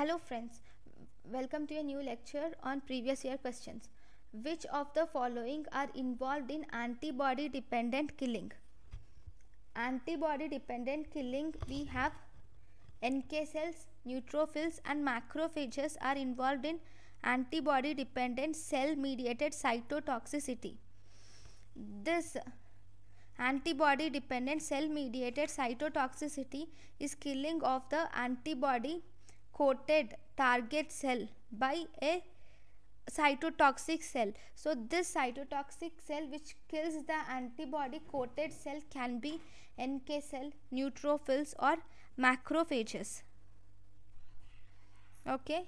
Hello friends, welcome to a new lecture on previous year questions. Which of the following are involved in antibody dependent killing? Antibody dependent killing we have NK cells, neutrophils and macrophages are involved in antibody dependent cell mediated cytotoxicity. This antibody dependent cell mediated cytotoxicity is killing of the antibody coated target cell by a cytotoxic cell. So this cytotoxic cell which kills the antibody coated cell can be nk cell neutrophils or macrophages. Okay?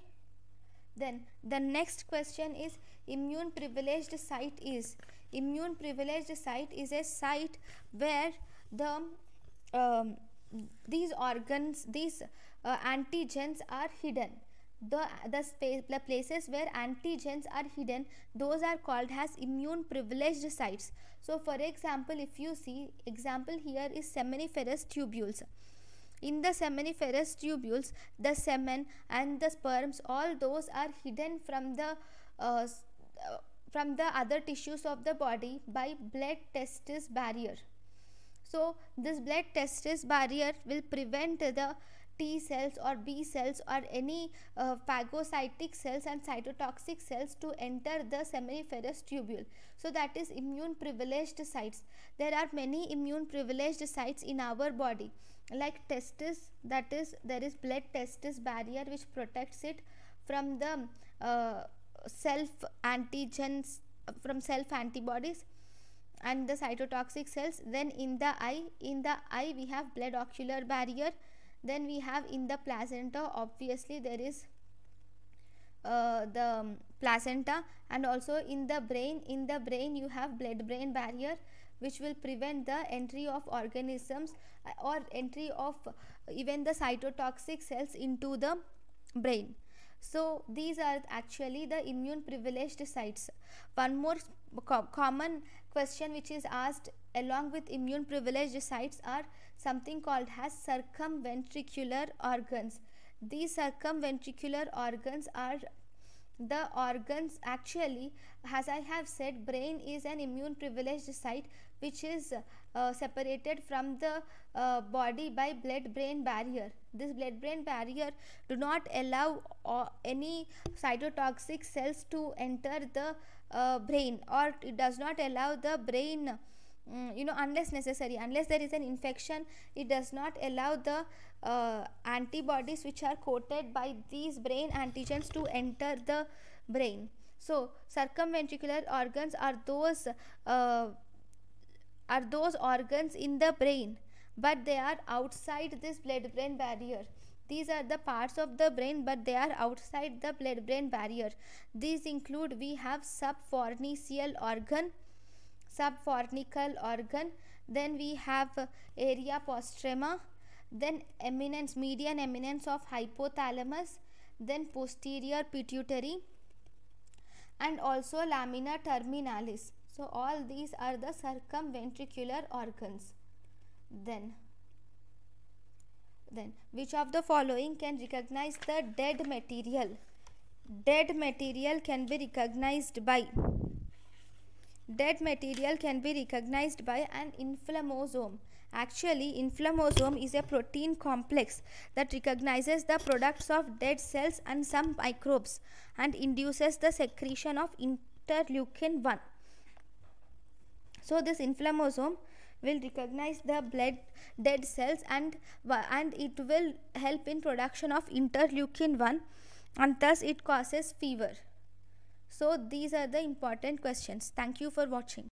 Then the next question is immune privileged site is immune privileged site is a site where the um, these organs these uh, antigens are hidden. The the space the places where antigens are hidden those are called as immune privileged sites. So for example if you see example here is seminiferous tubules. In the seminiferous tubules the semen and the sperms all those are hidden from the uh, uh, from the other tissues of the body by blood testis barrier so this blood testis barrier will prevent the T cells or B cells or any uh, phagocytic cells and cytotoxic cells to enter the seminiferous tubule. So that is immune privileged sites. There are many immune privileged sites in our body like testis that is there is blood testis barrier which protects it from the uh, self antigens from self antibodies and the cytotoxic cells. Then in the eye in the eye we have blood ocular barrier. Then we have in the placenta obviously there is uh, the placenta. And also in the brain in the brain you have blood brain barrier which will prevent the entry of organisms uh, or entry of even the cytotoxic cells into the brain so these are actually the immune privileged sites. One more co common question which is asked along with immune privileged sites are something called as circumventricular organs. These circumventricular organs are the organs actually as i have said brain is an immune privileged site which is uh, separated from the uh, body by blood brain barrier. This blood brain barrier do not allow uh, any cytotoxic cells to enter the uh, brain or it does not allow the brain Mm, you know unless necessary unless there is an infection it does not allow the uh, antibodies which are coated by these brain antigens to enter the brain. So circumventricular organs are those uh, are those organs in the brain but they are outside this blood brain barrier. These are the parts of the brain but they are outside the blood brain barrier. These include we have subfornicial organ subfornical organ. Then we have uh, area postrema. Then eminence median eminence of hypothalamus. Then posterior pituitary. And also lamina terminalis. So all these are the circumventricular organs. Then then which of the following can recognize the dead material? Dead material can be recognized by dead material can be recognized by an inflammasome. Actually, inflammasome is a protein complex that recognizes the products of dead cells and some microbes and induces the secretion of interleukin 1. So, this inflammasome will recognize the blood dead cells and, and it will help in production of interleukin 1 and thus it causes fever. So these are the important questions. Thank you for watching.